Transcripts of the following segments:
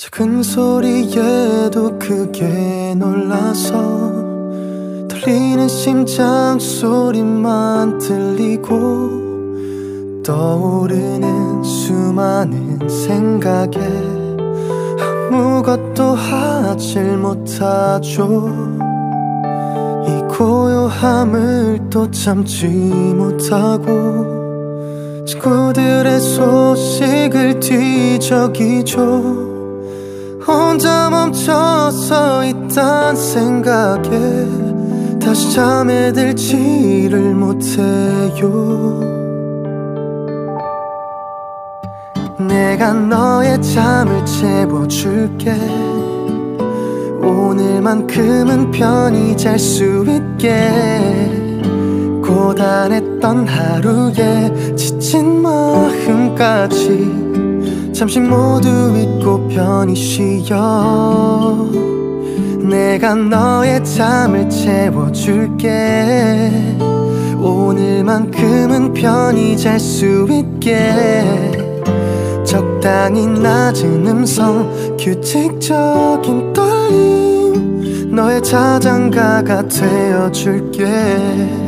작은 소리에도 크게 놀라서 들리는 심장 소리만 들리고 떠오르는 수많은 생각에 아무것도 하질 못하죠. 이 고요함을 또 참지 못하고 친구들의 소식을 뒤적이죠 혼자 멈춰서 있단 생각에 다시 잠에 들지를 못해요. 내가 너의 잠을 채워줄게. 오늘만큼은 편히 잘 수 있게. 고단했던 하루에 지친 마음까지 잠시 모두 잊고 편히 쉬어. 내가 너의 잠을 채워줄게. 오늘만큼은 편히 잘 수 있게. 적당히 낮은 음성 규칙적인 떨림. 너의 자장가가 되어줄게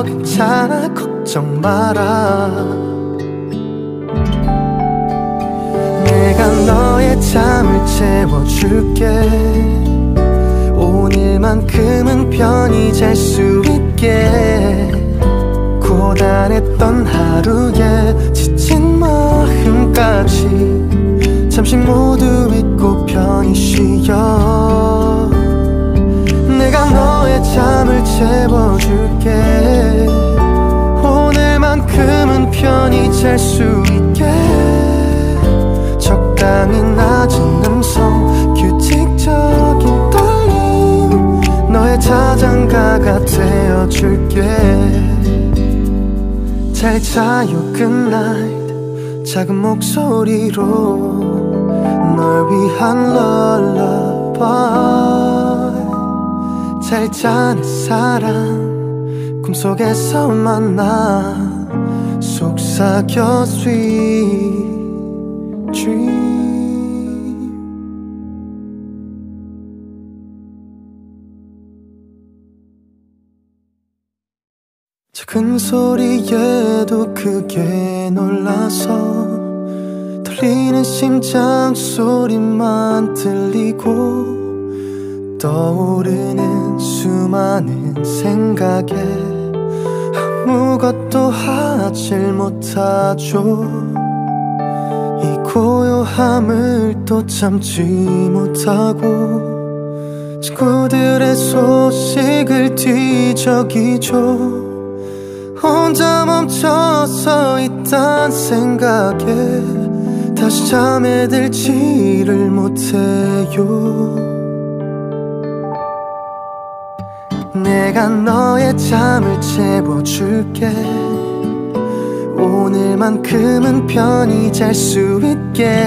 잘했어 괜찮아 걱정 마라. 내가 너의 잠을 채워줄게. 오늘만큼은 편히 잘 수 있게. 고단했던 하루에 지친 마음까지 잠시 모두 잊고 편히 쉬어 내가 너의 잠을 채워줄게. 오늘만큼은 편히 잘 수 있게. 적당히 낮은 음성 규칙적인 떨림 너의 자장가가 되어줄게. 잘 자요 good 작은 목소리로 널 위한 잘 자는 사람 꿈속에서 만나 속삭여 sweet dream. 큰 소리에도 크게 놀라서 들리는 심장 소리만 들리고 떠오르는 수많은 생각에 아무것도 하질 못하죠. 이 고요함을 또 참지 못하고 친구들의 소식을 뒤적이죠. 혼자 멈춰서 있단 생각에 다시 잠에 들지를 못해요 내가 너의 잠을 채워줄게. 오늘만큼은 편히 잘 수 있게.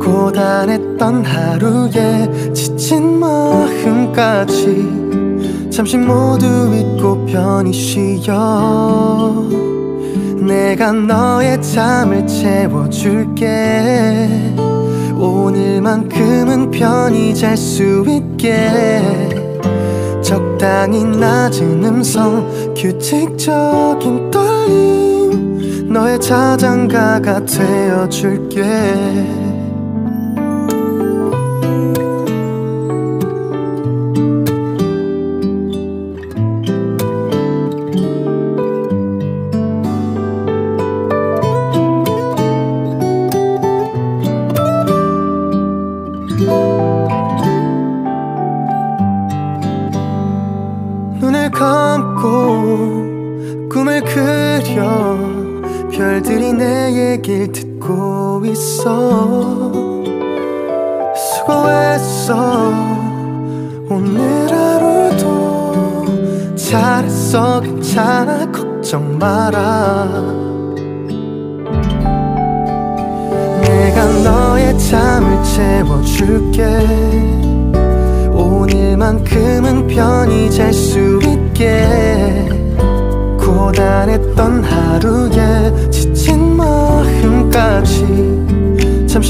고단했던 하루에 지친 마음까지 잠시 모두 잊고 편히 쉬어. 내가 너의 잠을 채워줄게. 오늘만큼은 편히 잘 수 있게 적당히 낮은 음성 규칙적인 떨림 너의 자장가가 되어줄게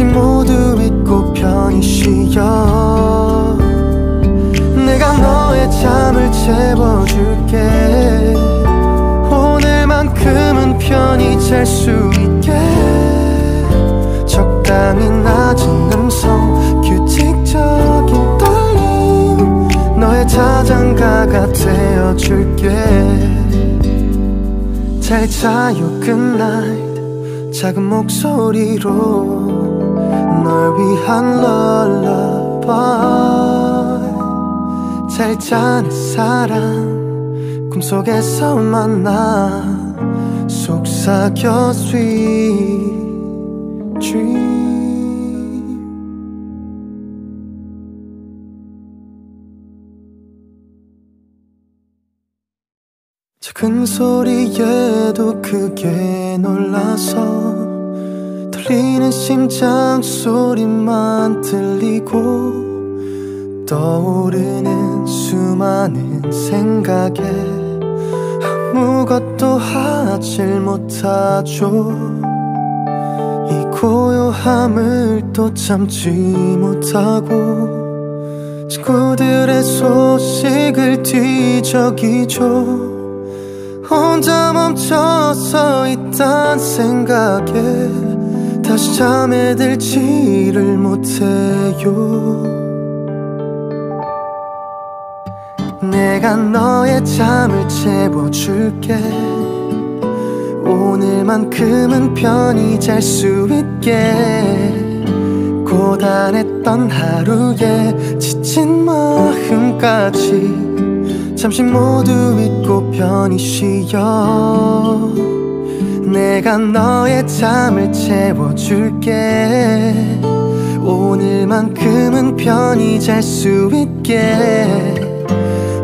잠시 모두 잊고 편히 쉬어 내가 너의 잠을 채워줄게. 오늘만큼은 편히 잘 수 있게. 적당히 낮은 음성 규칙적인 떨림 너의 자장가가 되어줄게. 잘 자요 good 작은 목소리로 널 위한 lullaby 잘 자는 사람 꿈속에서 만나 속삭여 sweet 작은 소리에도 크게 놀라서 들리는 심장 소리만 들리고 떠오르는 수많은 생각에 아무것도 하질 못하죠. 고요함을 또 참지 못하고 친구들의 소식을 뒤적이죠. 혼자 멈춰서 있단 생각에 다시 잠에 들지를 못해요. 내가 너의 잠을 채워줄게. 오늘만큼은 편히 잘 수 있게. 고단했던 하루에 지친 마음까지 잠시 모두 잊고 편히 쉬어 내가 너의 잠을 채워줄게. 오늘만큼은 편히 잘 수 있게.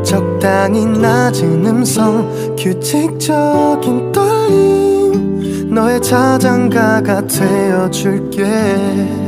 적당히 낮은 음성 규칙적인 떨림. 너의 자장가가 되어줄게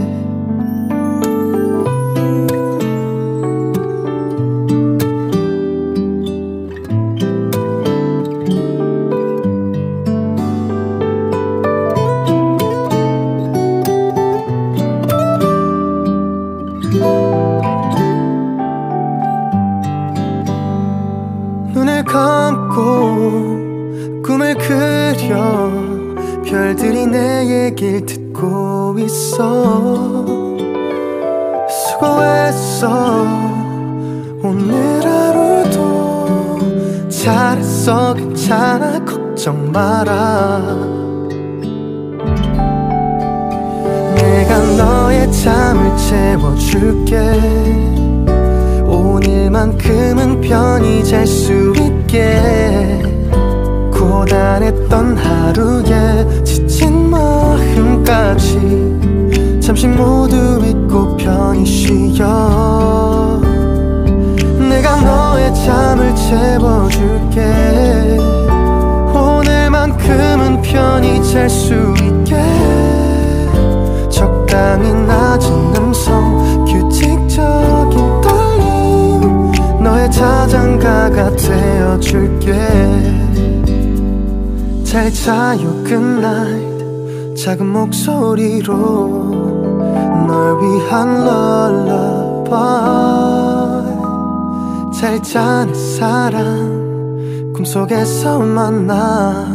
꿈속에서 만나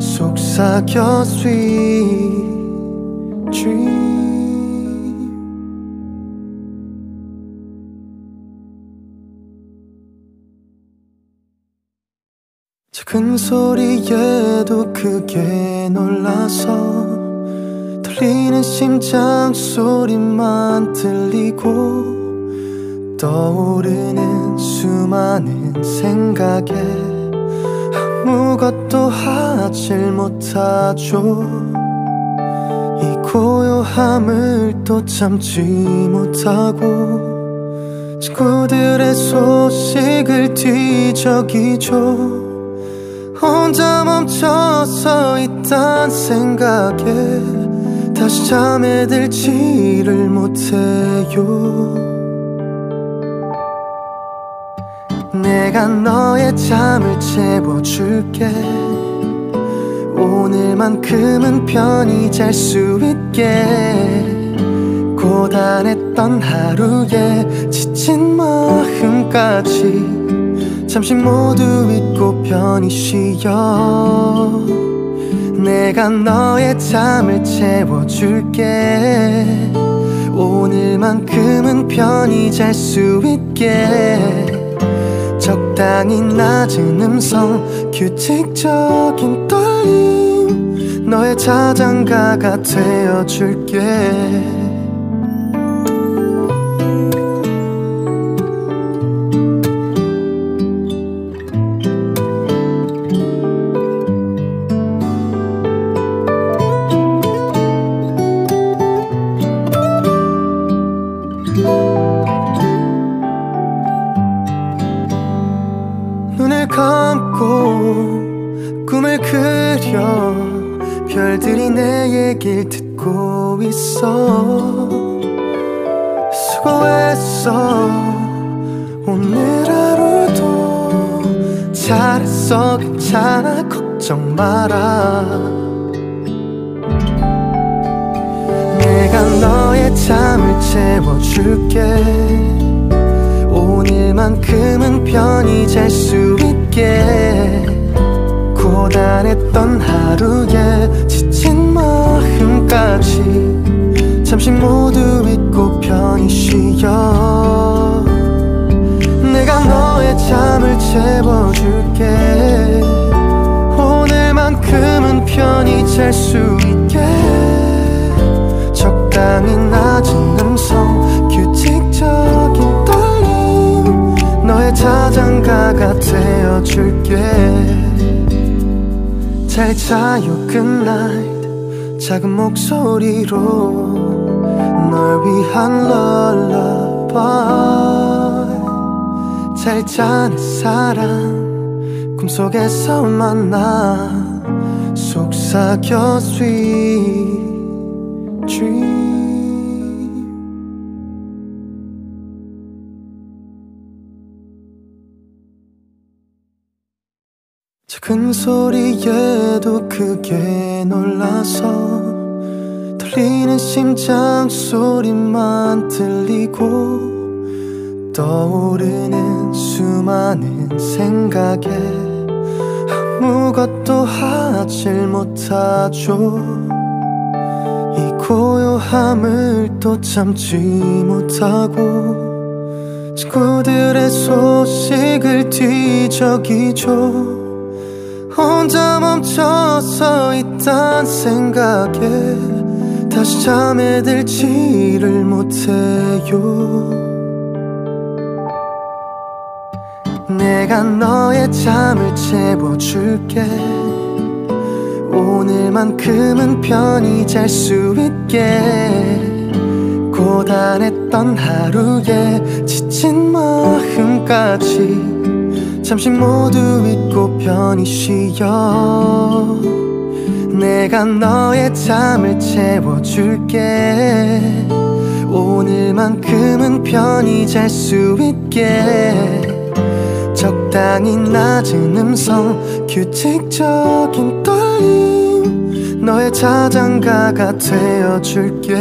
속삭여 sweet dream. 큰 소리에도 크게 놀라서 들리는 심장 소리만 들리고 떠오르는 수많은 생각에 아무것도 하질 못하죠. 이 고요함을 또 참지 못하고 친구들의 소식을 뒤적이죠. 혼자 멈춰서 있단 생각에 다시 잠에 들지를 못해요 내가 너의 잠을 채워줄게. 오늘만큼은 편히 잘 수 있게. 고단했던 하루에 지친 마음까지 잠시 모두 잊고 편히 쉬어. 내가 너의 잠을 채워줄게. 오늘만큼은 편히 잘 수 있게 적당히 낮은 음성 규칙적인 떨림 너의 자장가가 되어줄게 얘길 듣고 있어. 수고했어. 오늘 하루도 잘했어. 괜찮아. 걱정 마라. 내가 너의 잠을 채워줄게. 오늘만큼은 편히 잘 수 있게. 고단했던 하루에 지친 마음까지 잠시 모두 잊고 편히 쉬어 내가 너의 잠을 채워줄게 오늘만큼은 편히 잘 수 있게 적당히 낮은 음성 규칙적인 떨림 너의 자장가가 되어줄게. 잘 자요 good 작은 목소리로 널 위한 lullaby. 잘 자는 사람 꿈속에서 만나 속삭여 sweet dream. 큰 소리에도 크게 놀라서 들리는 심장 소리만 들리고 떠오르는 수많은 생각에 아무것도 하질 못하죠. 이 고요함을 또 참지 못하고 친구들의 소식을 뒤적이죠. 혼자 멈춰 서 있단 생각에 다시 잠에 들지를 못해요. 내가 너의 잠을 채워줄게. 오늘만큼은 편히 잘 수 있게. 고단했던 하루에 지친 마음까지 잠시 모두 잊고 편히 쉬어. 내가 너의 잠을 채워줄게. 오늘만큼은 편히 잘 수 있게. 적당히 낮은 음성 규칙적인 떨림. 너의 자장가가 되어줄게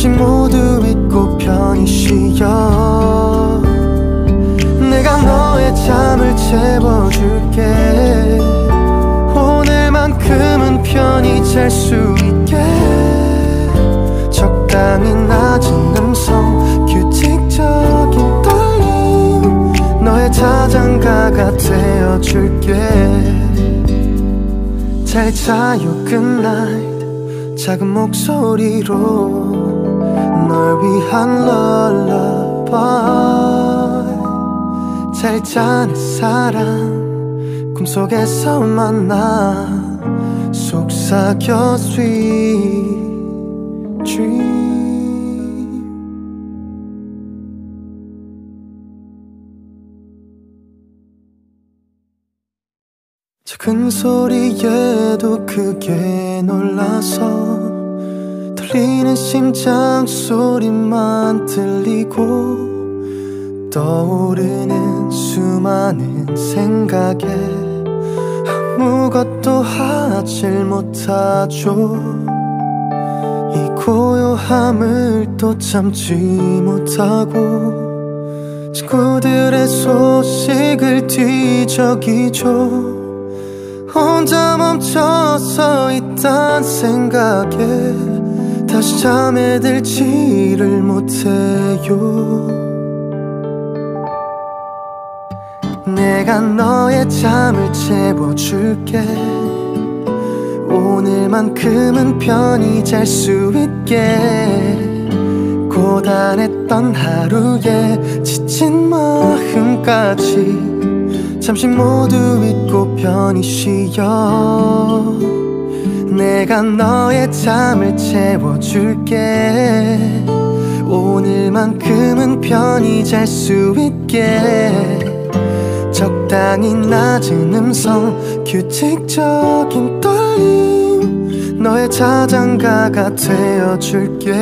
잠시 모두 잊고 편히 쉬어. 내가 너의 잠을 채워줄게. 오늘만큼은 편히 잘 수 있게. 적당히 낮은 음성 규칙적인 떨림 너의 자장가가 되어줄게. 잘 자요 good 작은 목소리로 널 위한 lullaby 잘 자는 사람 꿈속에서 만나 속삭여 sweet dream. 작은 소리에도 크게 놀라서 들리는 심장 소리만 들리고 떠오르는 수많은 생각에 아무것도 하질 못하죠. 이 고요함을 또 참지 못하고 친구들의 소식을 뒤적이죠. 혼자 멈춰서 있단 생각에 다시 잠에 들지를 못해요. 내가 너의 잠을 채워줄게. 오늘만큼은 편히 잘 수 있게. 고단했던 하루에 지친 마음까지 잠시 모두 잊고 편히 쉬어 내가 너의 잠을 채워줄게. 오늘만큼은 편히 잘 수 있게. 적당히 낮은 음성 규칙적인 떨림. 너의 자장가가 되어줄게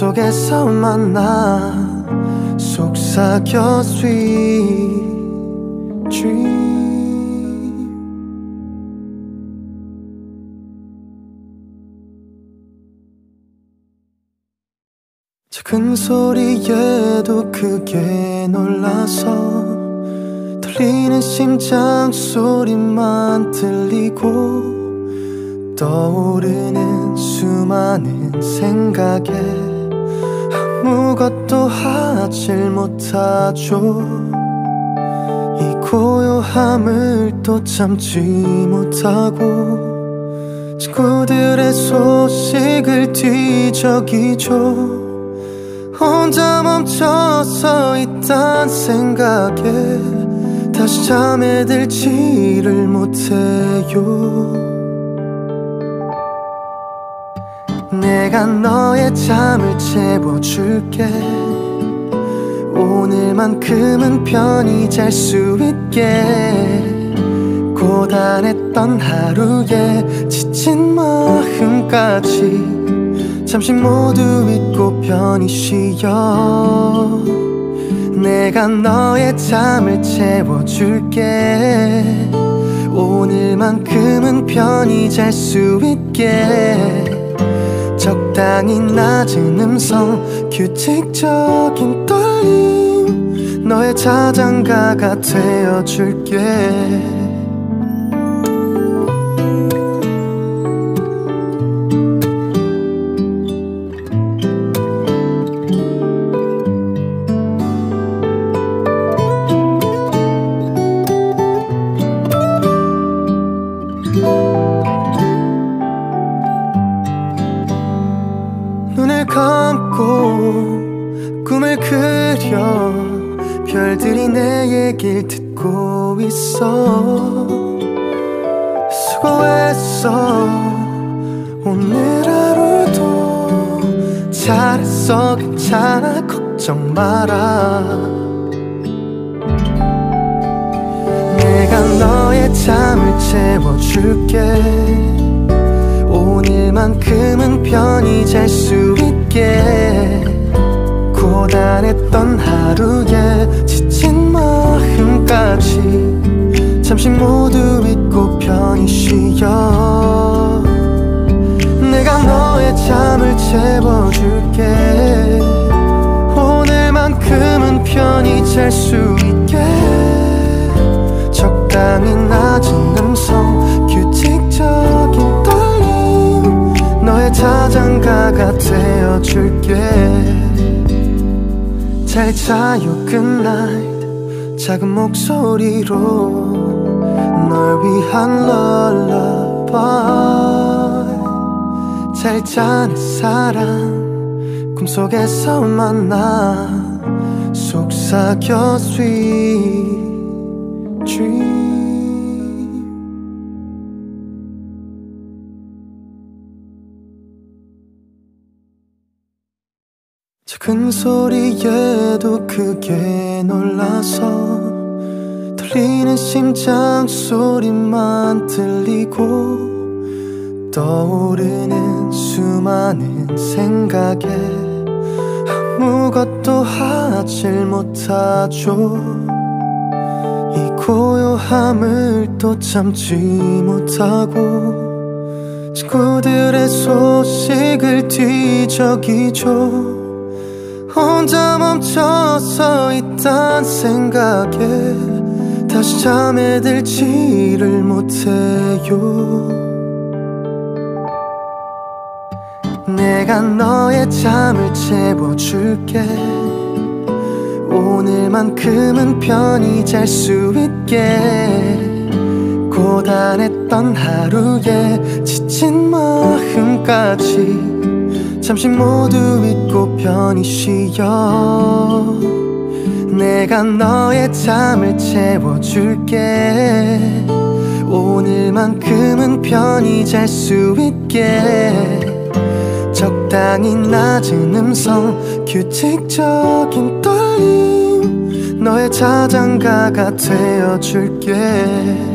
꿈속에서 만나 속삭여 sweet dream. 작은 소리에도 크게 놀라서 들리는 심장 소리만 들리고 떠오르는 수많은 생각에 아무것도 하질 못하죠. 이 고요함을 또 참지 못하고 친구들의 소식을 뒤적이죠. 혼자 멈춰서 있단 생각에 다시 잠에 들지를 못해요 내가 너의 잠을 채워줄게. 오늘만큼은 편히 잘 수 있게. 고단했던 하루에 지친 마음까지 잠시 모두 잊고 편히 쉬어. 내가 너의 잠을 채워줄게. 오늘만큼은 편히 잘 수 있게 적당히 낮은 음성 규칙적인 떨림. 너의 자장가가 되어줄게 얘길 듣고 있어. 수고했어. 오늘 하루도 잘했어. 괜찮아. 걱정 마라. 내가 너의 잠을 채워줄게 오늘만큼은 편히 잘 수 있게 고단했던 하루에 지친 마음까지 잠시 모두 잊고 편히 쉬어. 내가 너의 잠을 채워줄게. 오늘만큼은 편히 잘 수 있게. 적당히 낮은 음성 너의 자장가가 되어줄게. 잘 자요 good 작은 목소리로 널 위한 lullaby. 잘 자는 사람 꿈속에서 만나 속삭여 sweet 소리에도 크게 놀라서 들리는 심장 소리만 들리고 떠오르는 수많은 생각에 아무것도 하질 못하죠. 이 고요함을 또 참지 못하고 친구들의 소식을 뒤적이죠 혼자 멈춰서 있단 생각에 다시 잠에 들지를 못해요. 내가 너의 잠을 채워줄게. 오늘만큼은 편히 잘 수 있게. 고단했던 하루에 지친 마음까지 잠시 모두 잊고 편히 쉬어 내가 너의 잠을 채워줄게. 오늘만큼은 편히 잘 수 있게. 적당히 낮은 음성 규칙적인 떨림. 너의 자장가가 되어줄게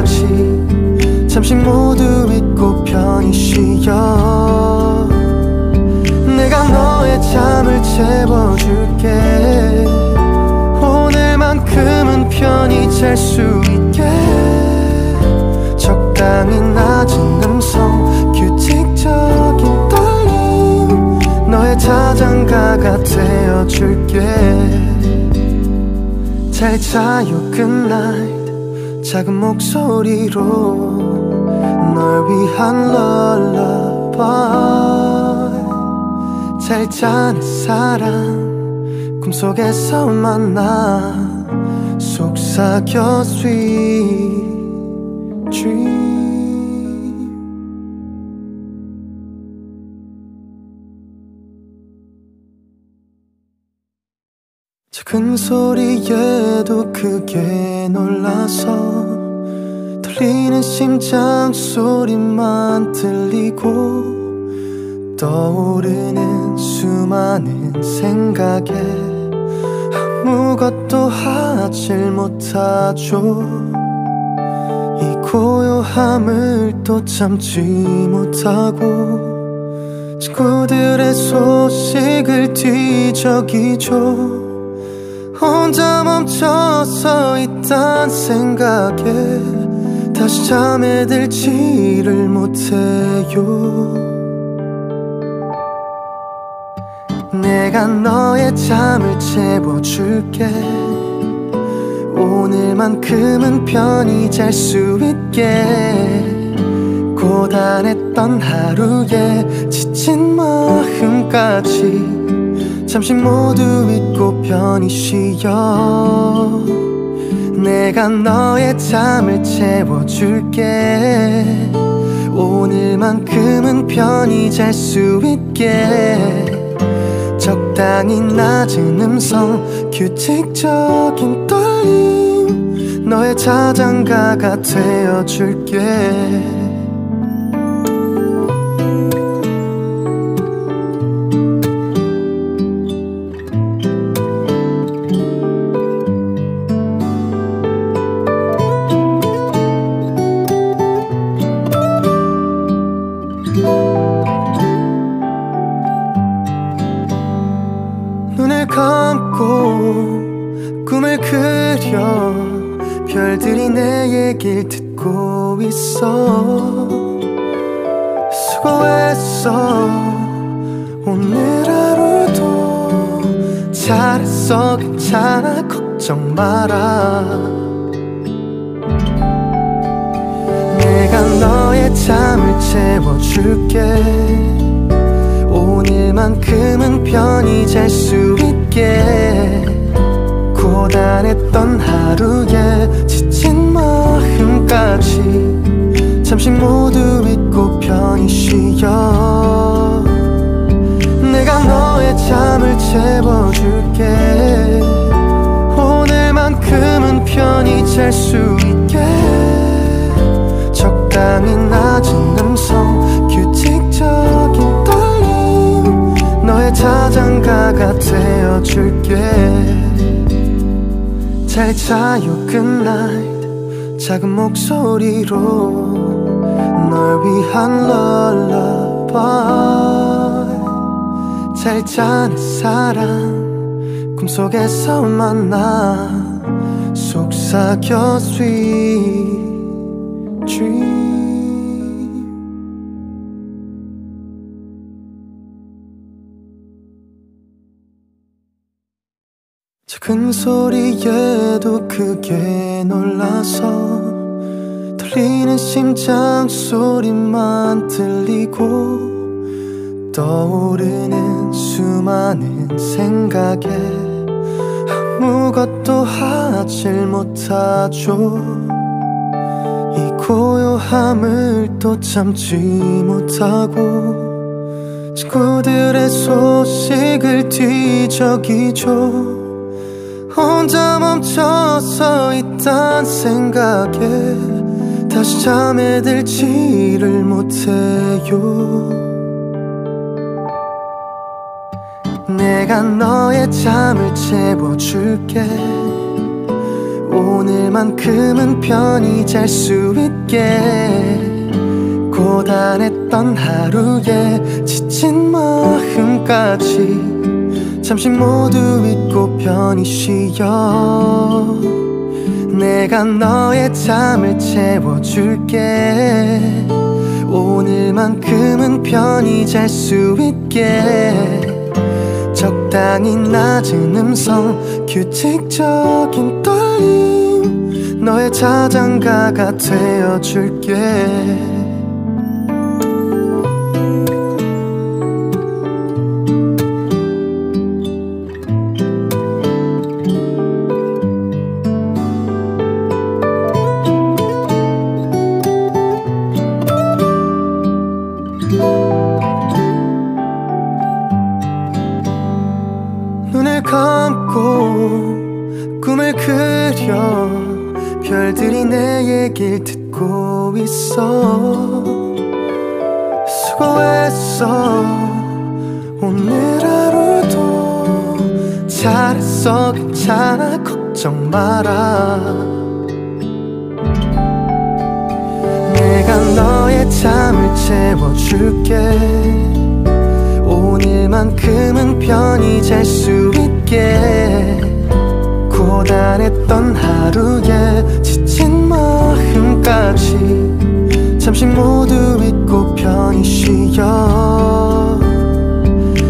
마음까지. 잠시 모두 잊고 편히 쉬어. 내가 너의 잠을 채워줄게. 오늘만큼은 편히 잘 수 있게. 적당히 낮은 음성 규칙적인 떨림. 너의 자장가가 되어줄게. 잘 자요 good 작은 목소리로 널 위한 lullaby. 잘 자는 사람 꿈속에서 만나 속삭여 sweet 작은 소리에도 크게 놀라서 들리는 심장 소리만 들리고 떠오르는 수많은 생각에 아무것도 하질 못하죠. 이 고요함을 또 참지 못하고 친구들의 소식을 뒤적이죠 혼자 멈춰서 있단 생각에 다시 잠에 들지를 못해요. 내가 너의 잠을 채워줄게. 오늘만큼은 편히 잘 수 있게. 고단했던 하루에 지친 마음까지 잠시 모두 잊고 편히 쉬어. 내가 너의 잠을 채워줄게. 오늘만큼은 편히 잘 수 있게. 적당히 낮은 음성 규칙적인 떨림. 너의 자장가가 되어줄게 잘 자는 사람 꿈속에서 만나 속삭여 sweet dream. 작은 소리에도 크게 놀라서 들리는 심장 소리만 들리고 떠오르는 수많은 생각에 아무것도 하질 못하죠. 이 고요함을 또 참지 못하고 친구들의 소식을 뒤적이죠. 혼자 멈춰서 있단 생각에 다시 잠에 들지를 못해요 내가 너의 잠을 채워줄게. 오늘만큼은 편히 잘 수 있게. 고단했던 하루에 지친 마음까지 잠시 모두 잊고 편히 쉬어. 내가 너의 잠을 채워줄게. 오늘만큼은 편히 잘 수 있게 적당히 낮은 음성 규칙적인 떨림. 너의 자장가가 되어줄게 얘길 듣고 있어. 수고했어. 오늘 하루도 잘했어. 괜찮아. 걱정 마라. 내가 너의 잠을 채워줄게. 오늘만큼은 편히 잘 수 있게 고단했던 하루에 지친 마음까지 잠시 모두 잊고 편히 쉬어.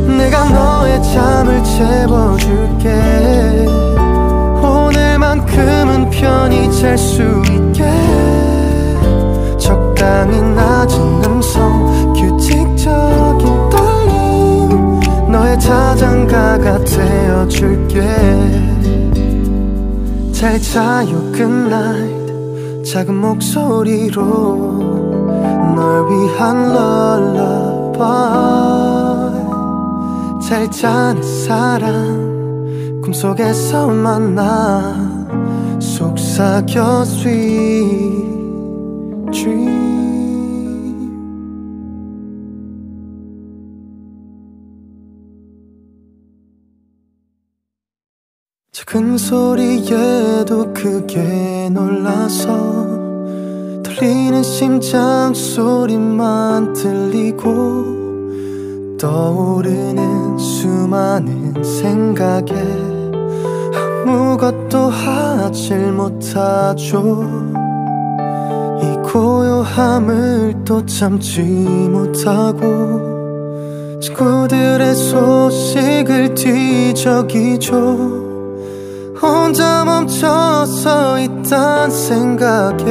내가 너의 잠을 채워줄게. 오늘만큼은 편히 잘 수 있게. 적당히 낮은 음성 규칙적인 떨림 너의 자장가가 되어줄게 잘 자요 끝날 작은 목소리로 널 위한 럴러바이 잘 자는 사람 꿈속에서 만나 속삭여 sweet dream. 큰 소리에도 크게 놀라서 들리는 심장 소리만 들리고 떠오르는 수많은 생각에 아무것도 하질 못하죠. 이 고요함을 또 참지 못하고 친구들의 소식을 뒤적이죠 혼자 멈춰서 있단 생각에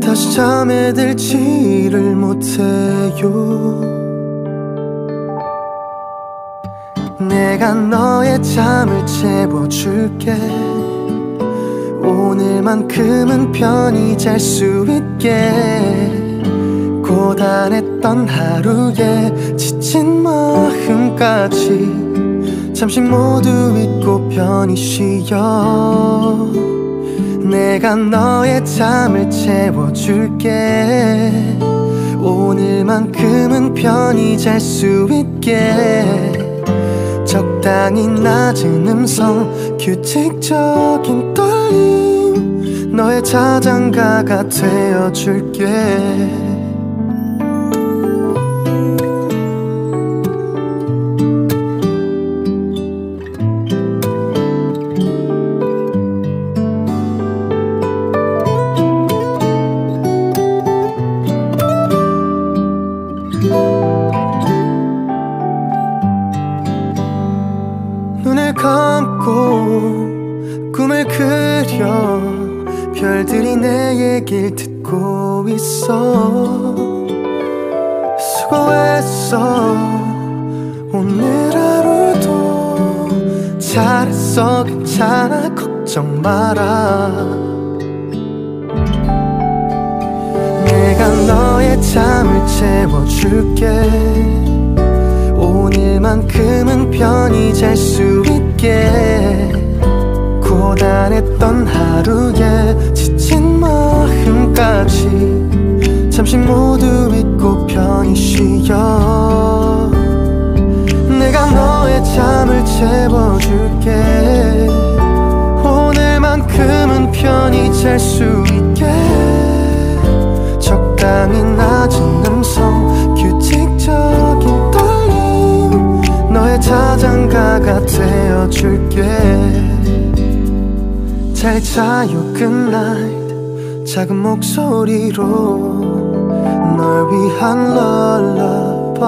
다시 잠에 들지를 못해요. 내가 너의 잠을 채워줄게. 오늘만큼은 편히 잘 수 있게. 고단했던 하루에 지친 마음까지 잠시 모두 잊고 편히 쉬어. 내가 너의 잠을 채워줄게. 오늘만큼은 편히 잘 수 있게. 적당히 낮은 음성 규칙적인 떨림. 너의 자장가가 되어줄게 고단했던 하루에 지친 마음까지 잠시 모두 잊고 편히 쉬어. 내가 너의 잠을 채워줄게. 오늘만큼은 편히 잘 수 있게. 적당히 낮은 음성 규칙적인 떨림. 너의 자장가가 되어줄게 잘 자요 good 작은 목소리로 널 위한 lullaby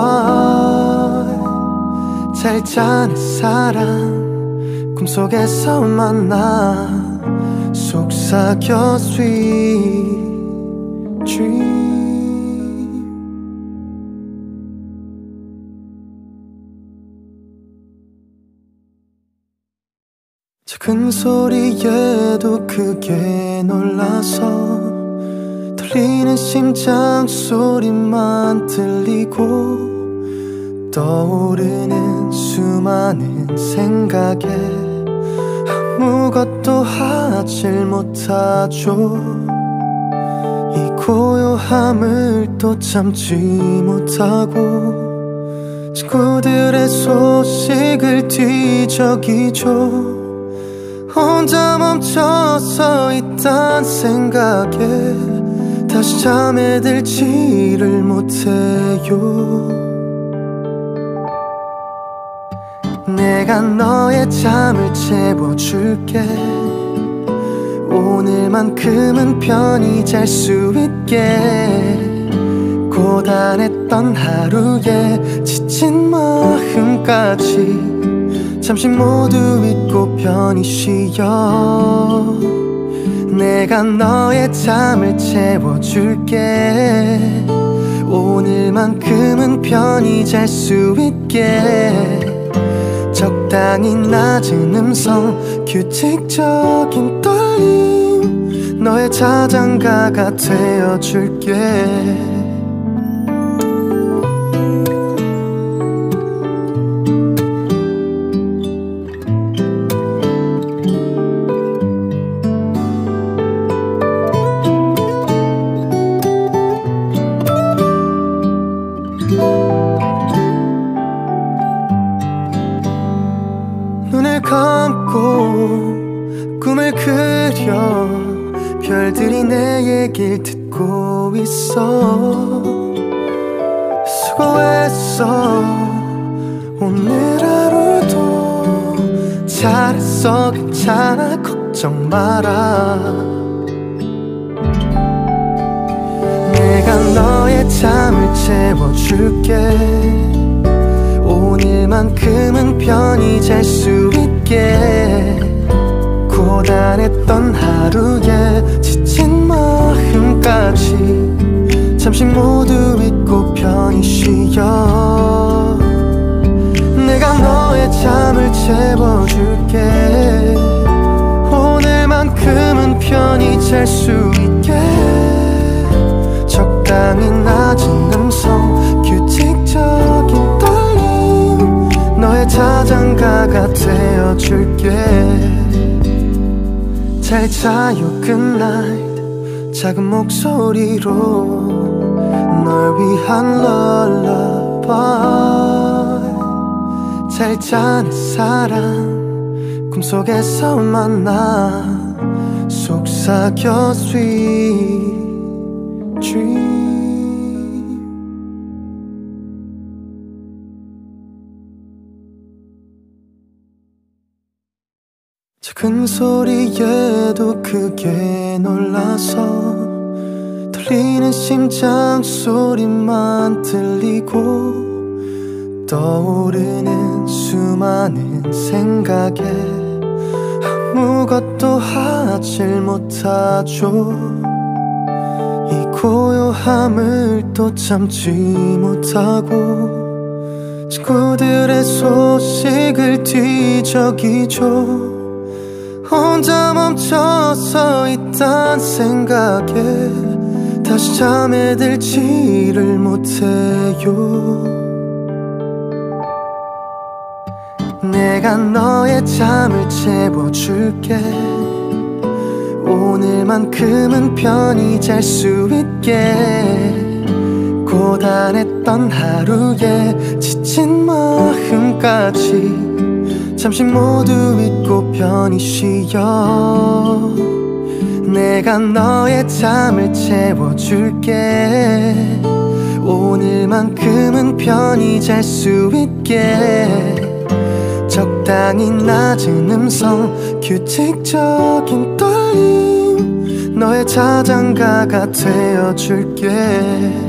잘 자는 사람 꿈속에서 만나 속삭여 sweet 작은 소리에도 크게 놀라서 들리는 심장 소리만 들리고 떠오르는 수많은 생각에 아무것도 하질 못하죠. 이 고요함을 또 참지 못하고 친구들의 소식을 뒤적이죠 혼자 멈춰서 있단 생각에 다시 잠에 들지를 못해요. 내가 너의 잠을 채워줄게. 오늘만큼은 편히 잘 수 있게. 고단했던 하루에 지친 마음까지 잠시 모두 잊고 편히 쉬어. 내가 너의 잠을 채워줄게. 오늘만큼은 편히 잘 수 있게. 적당히 낮은 음성 규칙적인 떨림. 너의 자장가가 되어줄게 소리로 널 위한 lullaby. 잘 자는 사람 꿈속에서 만나 속삭여 sweet dream. 큰 소리에도 크게 놀라서 들리는 심장 소리만 들리고 떠오르는 수많은 생각에 아무것도 하질 못하죠. 이 고요함을 또 참지 못하고 친구들의 소식을 뒤적이죠. 혼자 멈춰서 있단 생각에 다시 잠에 들지를 못해요. 내가 너의 잠을 채워줄게. 오늘만큼은 편히 잘 수 있게. 고단했던 하루에 지친 마음까지 잠시 모두 잊고 편히 쉬어 내가 너의 잠을 채워줄게. 오늘만큼은 편히 잘 수 있게. 적당히 낮은 음성 규칙적인 떨림. 너의 자장가가 되어줄게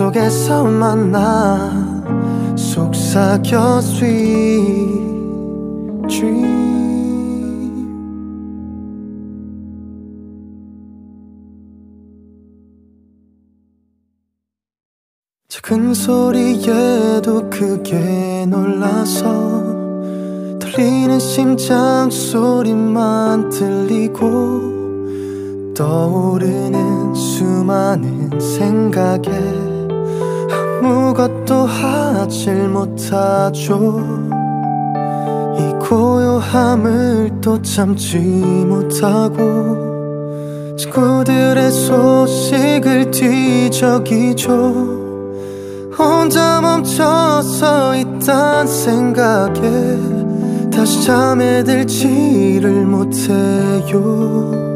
속에서 만나 속삭여 sweet dream 큰 소리에도 크게 놀라서 들리는 심장 소리만 들리고 떠오르는 수많은 생각에 아무것도 하질 못하죠. 이 고요함을 또 참지 못하고 친구들의 소식을 뒤적이죠. 혼자 멈춰서 있단 생각에 다시 잠에 들지를 못해요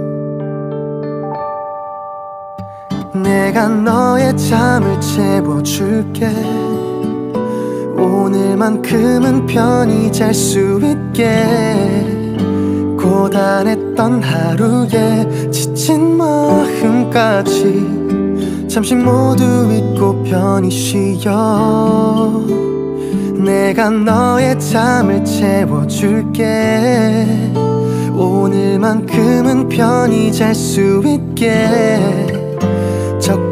내가 너의 잠을 채워줄게. 오늘만큼은 편히 잘 수 있게. 고단했던 하루에 지친 마음까지 잠시 모두 잊고 편히 쉬어. 내가 너의 잠을 채워줄게. 오늘만큼은 편히 잘 수 있게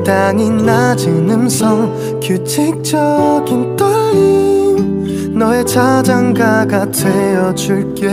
적당히 낮은 음성 규칙적인 떨림. 너의 자장가가 되어줄게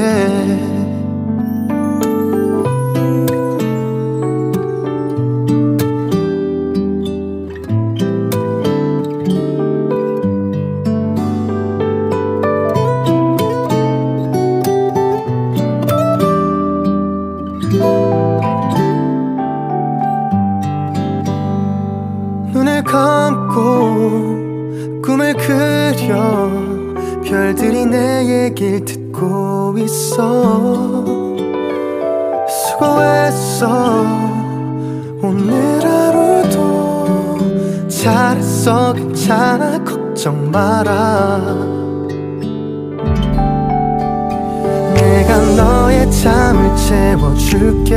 채워줄게.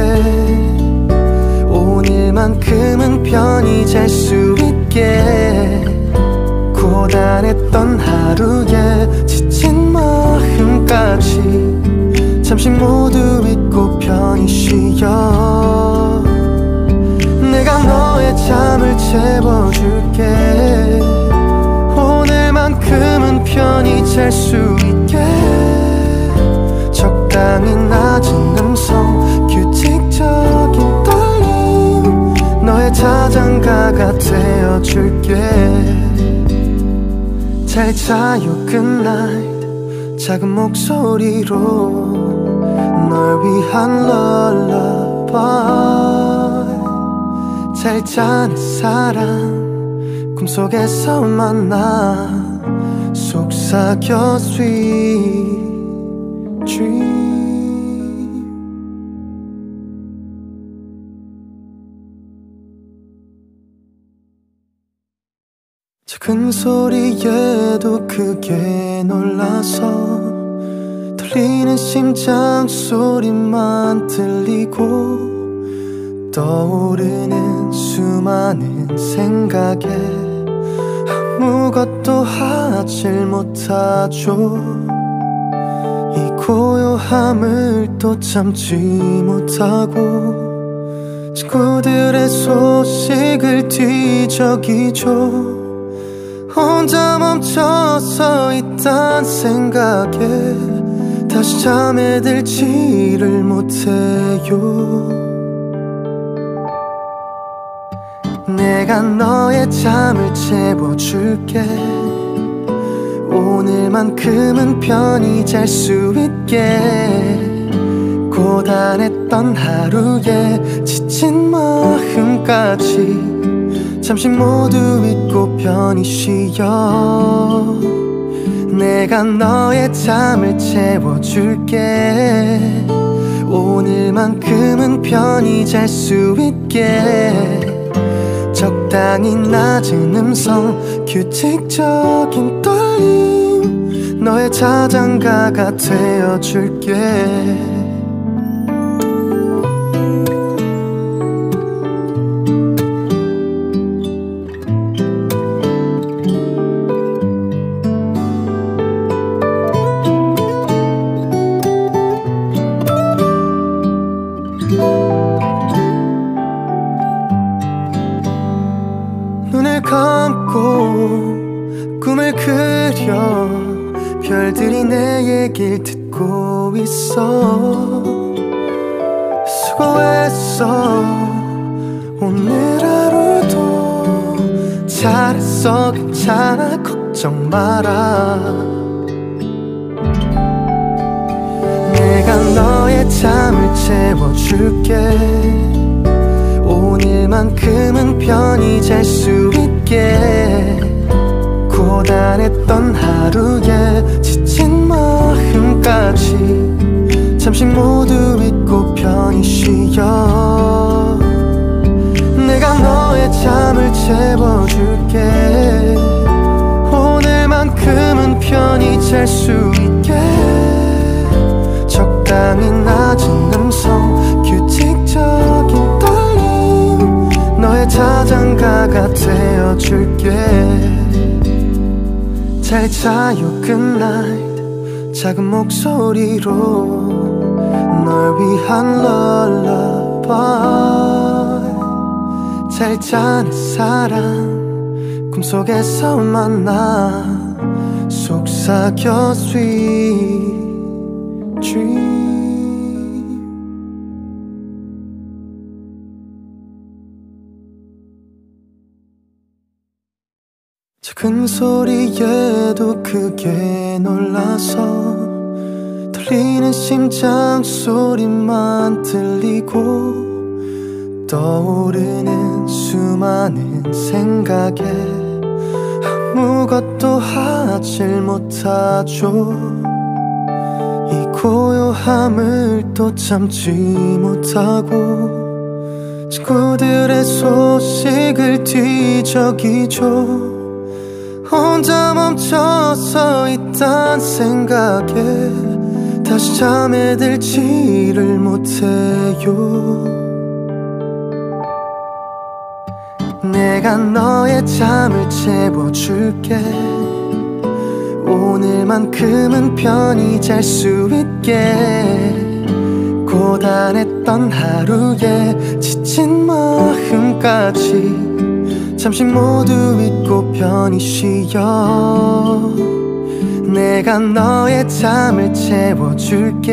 오늘만큼은 편히 잘 수 있게. 고단했던 하루에 지친 마음까지 잠시 모두 잊고 편히 쉬어. 내가 너의 잠을 채워줄게. 오늘만큼은 편히 잘 수 있게 적당히 낮은 음성 규칙적인 떨림 너의 자장가가 되어줄게. 잘 자요 good 작은 목소리로 널 위한 럴러바이 잘 자는 사람 꿈속에서 만나 속삭여 sweet 작은 소리에도 크게 놀라서 들리는 심장 소리만 들리고 떠오르는 수많은 생각에 아무것도 하질 못하죠. 이 고요함을 또 참지 못하고 친구들의 소식을 뒤적이죠 혼자 멈춰서 있단 생각에 다시 잠에 들지를 못해요. 내가 너의 잠을 채워줄게. 오늘만큼은 편히 잘 수 있게. 고단했던 하루에 지친 마음까지 잠시 모두 잊고 편히 쉬어. 내가 너의 잠을 채워줄게. 오늘만큼은 편히 잘 수 있게. 적당히 낮은 음성 규칙적인 떨림. 너의 자장가가 되어줄게 잘 자요 good 작은 목소리로 널 위한 lullaby 잘 자는 사람 꿈속에서 만나 속삭여 sweet 큰 소리에도 크게 놀라서 들리는 심장 소리만 들리고 떠오르는 수많은 생각에 아무것도 하질 못하죠. 이 고요함을 또 참지 못하고 친구들의 소식을 뒤적이죠 혼자 멈춰서 있단 생각에 다시 잠에 들지를 못해요. 내가 너의 잠을 채워줄게. 오늘만큼은 편히 잘 수 있게. 고단했던 하루에 지친 마음까지 잠시 모두 잊고 편히 쉬어. 내가 너의 잠을 채워줄게.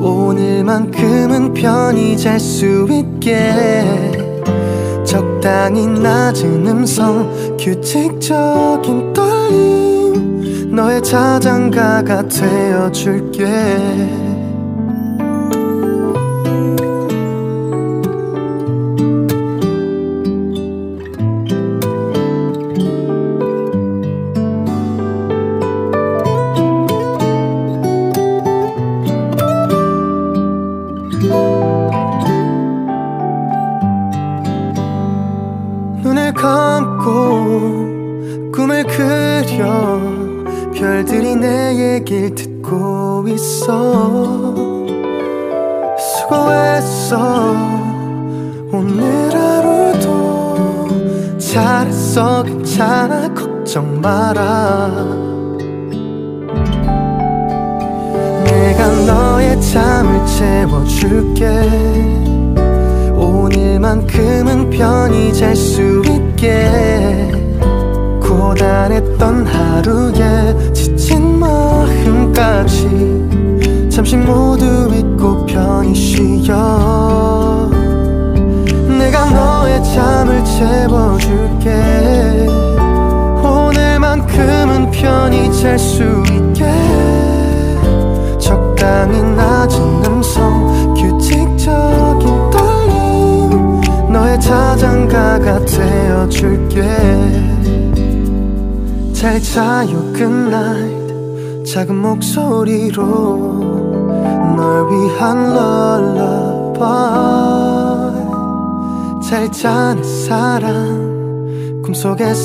오늘만큼은 편히 잘 수 있게. 적당히 낮은 음성 규칙적인 떨림. 너의 자장가가 되어줄게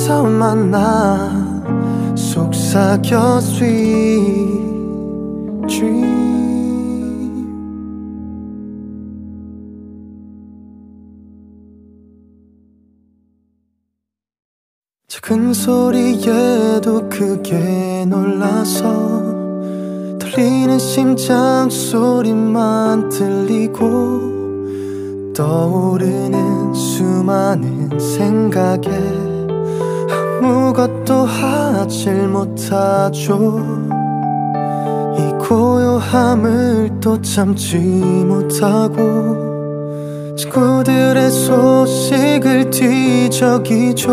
꿈속에서 만나 속삭여 sweet dream. 큰 소리에도 크게 놀라서 들리는 심장 소리만 들리고 떠오르는 수많은 생각에 아무것도 하질 못하죠. 이 고요함을 또 참지 못하고 친구들의 소식을 뒤적이죠.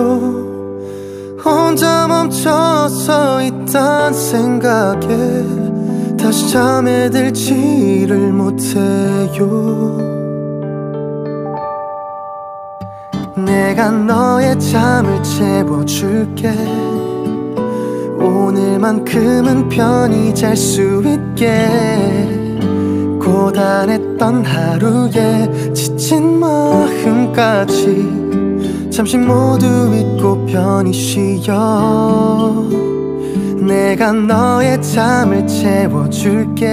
혼자 멈춰서 있단 생각에 다시 잠에 들지를 못해요 내가 너의 잠을 채워줄게. 오늘만큼은 편히 잘 수 있게. 고단했던 하루에 지친 마음까지 잠시 모두 잊고 편히 쉬어. 내가 너의 잠을 채워줄게.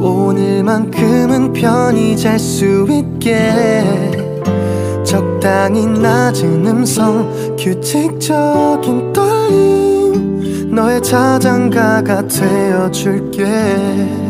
오늘만큼은 편히 잘 수 있게 적당히 낮은 음성 규칙적인 떨림. 너의 자장가가 되어줄게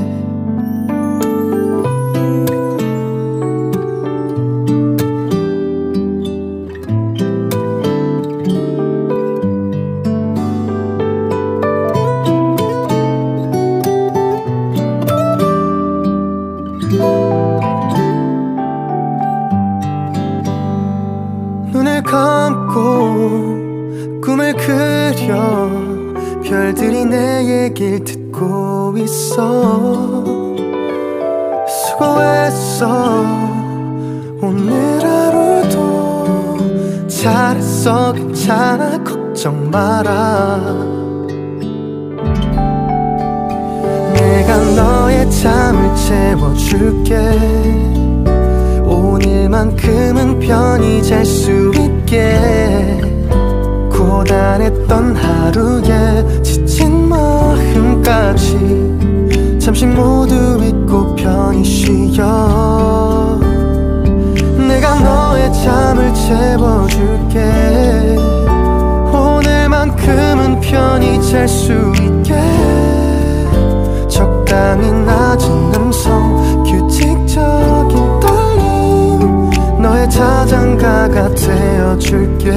마라 내가 너의 잠을 채워줄게. 오늘만큼은 편히 잘 수 있게. 고단했던 하루에 지친 마음까지 잠시 모두 잊고 편히 쉬어. 내가 너의 잠을 채워줄게 만큼은 편히 잘 수 있게. 적당히 낮은 음성 규칙적인 떨림 너의 자장가가 되어줄게.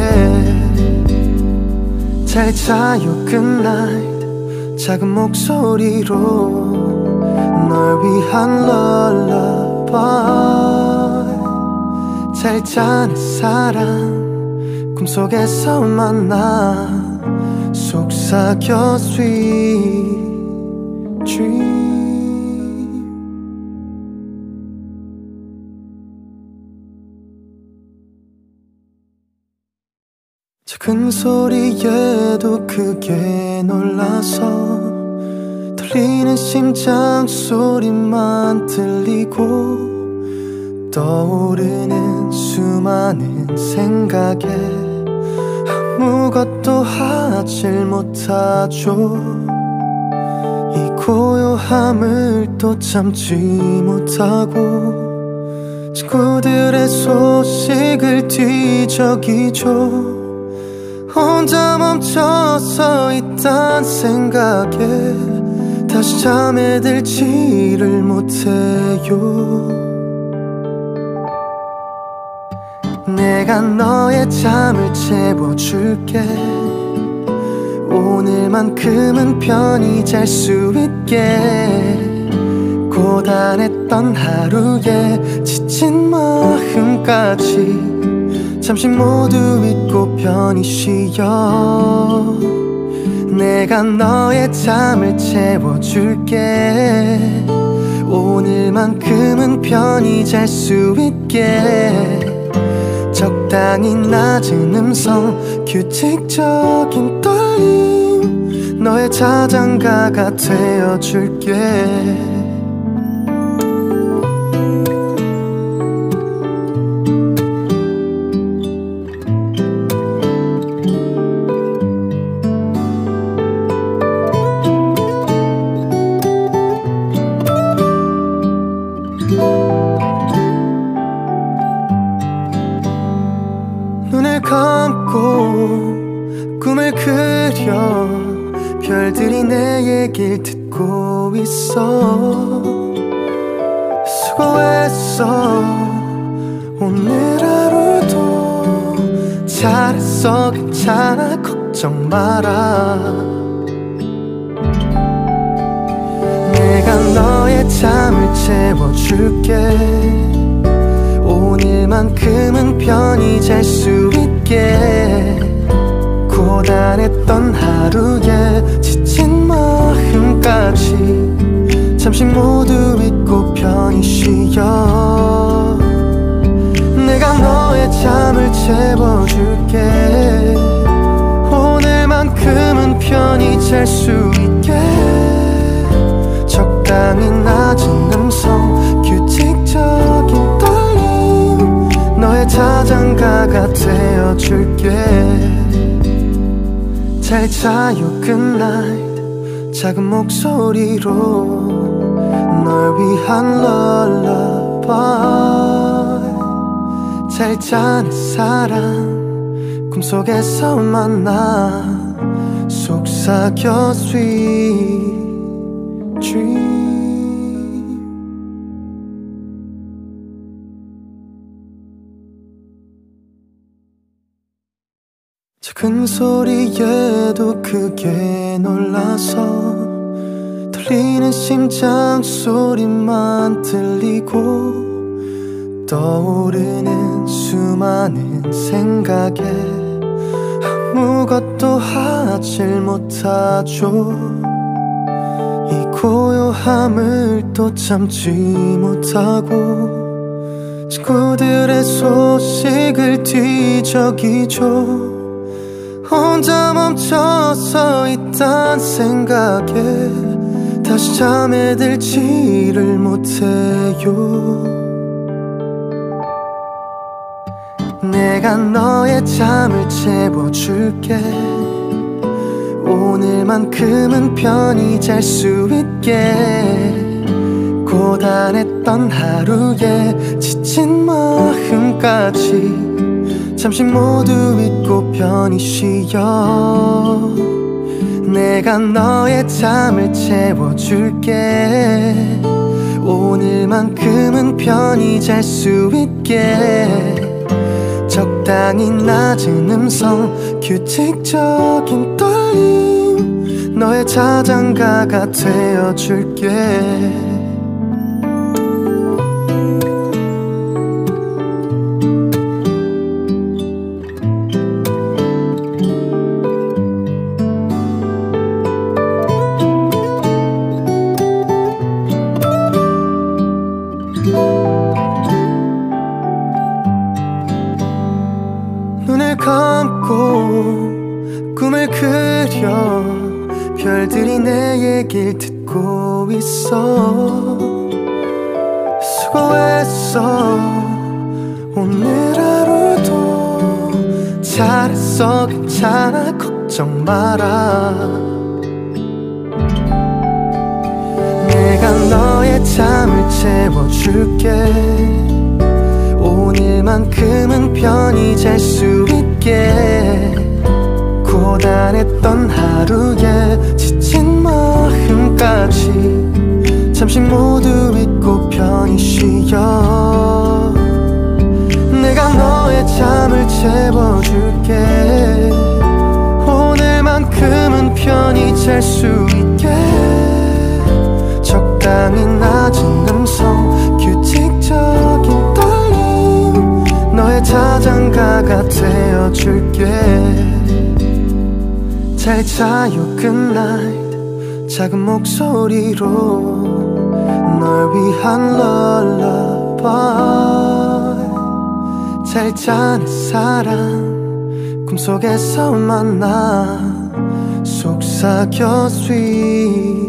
잘 자요 good 작은 목소리로 널 위한 lullaby 잘 자는 사람 꿈속에서 만나 속삭여 sweet dream 작은 소리에도 크게 놀라서 들리는 심장 소리만 들리고 떠오르는 수많은 생각에 아무것도 하질 못하죠. 이 고요함을 또 참지 못하고 친구들의 소식을 뒤적이죠. 혼자 멈춰서 있단 생각에 다시 잠에 들지를 못해요 내가 너의 잠을 채워줄게. 오늘만큼은 편히 잘 수 있게. 고단했던 하루에 지친 마음까지 잠시 모두 잊고 편히 쉬어. 내가 너의 잠을 채워줄게. 오늘만큼은 편히 잘 수 있게 적당히 낮은 음성 규칙적인 떨림. 너의 자장가가 되어줄게 잘 자요 good 작은 목소리로 널 위한 lullaby 잘 자는 사람 꿈속에서 만나 속삭여 sweet 큰 소리에도 크게 놀라서 들리는 심장 소리만 들리고 떠오르는 수많은 생각에 아무것도 하질 못하죠. 이 고요함을 또 참지 못하고 친구들의 소식을 뒤적이죠 혼자 멈춰서 있단 생각에 다시 잠에 들지를 못해요. 내가 너의 잠을 채워줄게. 오늘만큼은 편히 잘 수 있게. 고단했던 하루에 지친 마음까지 잠시 모두 잊고 편히 쉬어 내가 너의 잠을 채워줄게. 오늘만큼은 편히 잘 수 있게. 적 적당히 낮은 음성 규칙적인 떨림. 너의 자장가가 되어줄게 채워줄게. 오늘만큼은 편히 잘 수 있게. 적당히 낮은 음성 규칙적인 너의 자장가가 되어줄게. 잘 자요 good night 작은 목소리로 널 위한 lullaby 자는 사랑 꿈속에서 만나 속삭여 dream